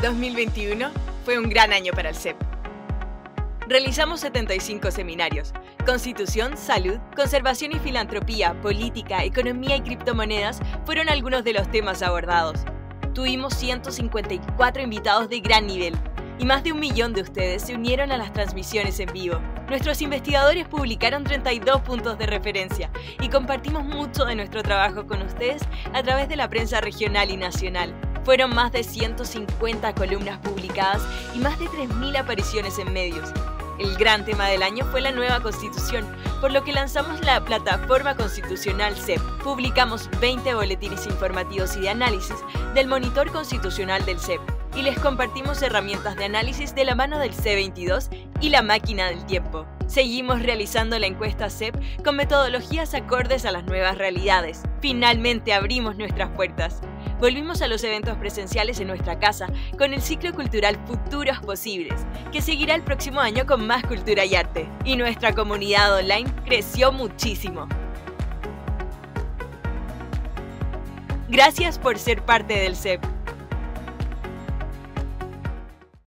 2021 fue un gran año para el CEP. Realizamos 75 seminarios. Constitución, salud, conservación y filantropía, política, economía y criptomonedas fueron algunos de los temas abordados. Tuvimos 154 invitados de gran nivel y más de un millón de ustedes se unieron a las transmisiones en vivo. Nuestros investigadores publicaron 32 puntos de referencia y compartimos mucho de nuestro trabajo con ustedes a través de la prensa regional y nacional. Fueron más de 150 columnas publicadas y más de 3.000 apariciones en medios. El gran tema del año fue la nueva constitución, por lo que lanzamos la plataforma constitucional CEP. Publicamos 20 boletines informativos y de análisis del monitor constitucional del CEP y les compartimos herramientas de análisis de la mano del C22 y la máquina del tiempo. Seguimos realizando la encuesta CEP con metodologías acordes a las nuevas realidades. Finalmente abrimos nuestras puertas. Volvimos a los eventos presenciales en nuestra casa con el ciclo cultural Futuros Posibles, que seguirá el próximo año con más cultura y arte. Y nuestra comunidad online creció muchísimo. Gracias por ser parte del CEP.